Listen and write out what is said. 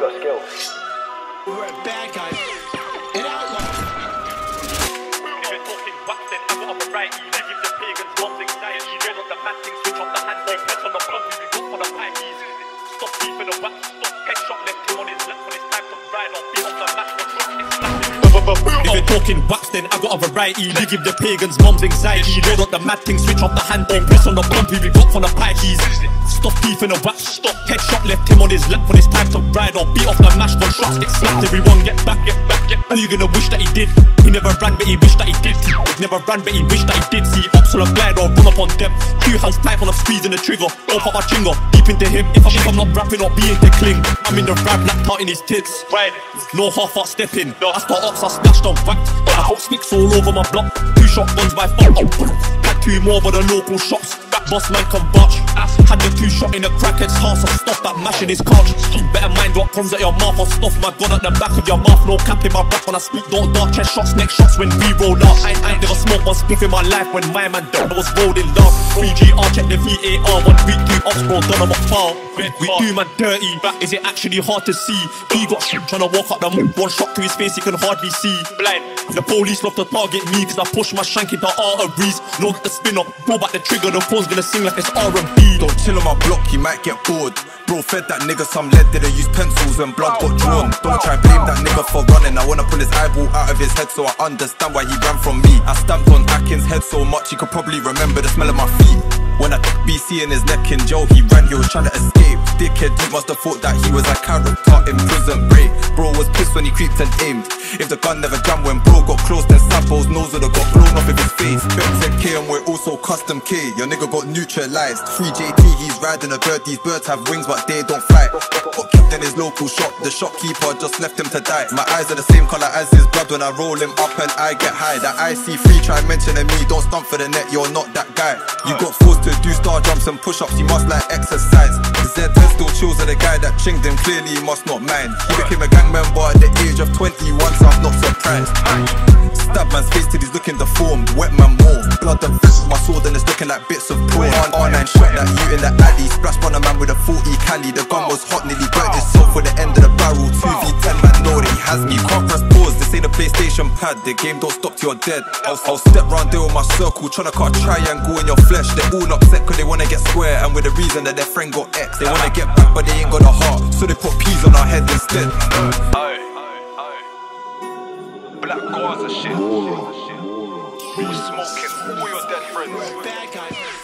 you got Skillz. We were bad guys. An outlaw. If it's fucking back, then I've got a variety. They give the pagans bombs anxiety. Red up the mad things. switch off the hand. They on the pump, we go for the pies. Stop keeping the wax, stop headshot, left him on his left when it's time to ride. I'll beat up the match, the truck is. If you're talking wax, then I got a variety. You give the pagans moms anxiety. Load up the mad thing, switch off the hand, piss on the pump, we got for the pies pikeys. Stop in the wax, stop headshot, left him on his lap when it's time to ride or beat off the mash. One shots get slapped, everyone get back, get back, get back. Are you gonna wish that he did? He never ran, but he wished that he did. He never ran, but he wished that he did. See ops on a glide or run up on them. Two hands tight on a squeezing the trigger. Don't pop my chingo, deep into him. If, I, if I'm not rapping or being to cling, I'm in the rap, lapped out in his tits. Right. No half out stepping. No. I start ups, I splashed on whacked. I got sticks all over my block. Two shotguns by four. Had two more for the local shops. That Boss man can botch. Had the shot in the crackhead's house. I stopped that mashing his couch. Better mind what comes at your mouth. I'll stuff my gun at the back of your mouth. No cap in my back when I speak. Don't dark chest shots. Next shots when we roll up. I, I ain't never smoked one spliff in my life when my man done I was rolling love. 3GR check the VAR. One week two ops bro done on my file. We do man dirty. Is it actually hard to see? He got shit trying to walk up the moon. One shot to his face he can hardly see. Blind. The police love to target me cause I push my shank into arteries. No the spin up, blow back the trigger, the phone's gonna sing like it's R&B. Don't chill on my block, you might get bored. Bro fed that nigga some lead, didn't use pencils when blood got drawn. Don't try and blame that nigga for running. I wanna pull his eyeball out of his head so I understand why he ran from me. I stamped on Atkins' head so much he could probably remember the smell of my feet. When I took BC in his neck in jail, he ran, he was trying to escape. Dickhead, you must have thought that he was a character in prison break. Bro was pissed when he creeped and aimed. If the gun never jammed when bro got close, then Sampo's nose would've got face. Benz and we're also custom K. Your nigga got neutralized. Free JT, he's riding a bird. These birds have wings, but they don't fly. Got kicked in his local shop. The shopkeeper just left him to die. My eyes are the same color as his blood when I roll him up and I get high. That I see free, try mentioning me. Don't stump for the net, you're not that guy. You got forced to do star jumps and push ups, you must like exercise. Z10 still chills at the guy that chinged him, clearly he must not mind. He became a gang member at the age of 21, so I'm not surprised. Man's face till he's looking deformed, wet man more. Blood and fish my sword and it's looking like bits of prawn. R9 shot that you in the alley, splash on a man with a 40 cali. The gun was hot, nearly burnt itself with the end of the barrel. 2v10 man, know that he has me. Can't press pause, this ain't a PlayStation pad. The game don't stop till you're dead. I'll, I'll step round there with my circle, tryna cut a triangle in your flesh. They're all upset cause they wanna get square, and with the reason that their friend got X. They wanna get back, but they ain't got a heart, so they put peas on our head instead. Black Gaza shit. We smoking all your dead friends.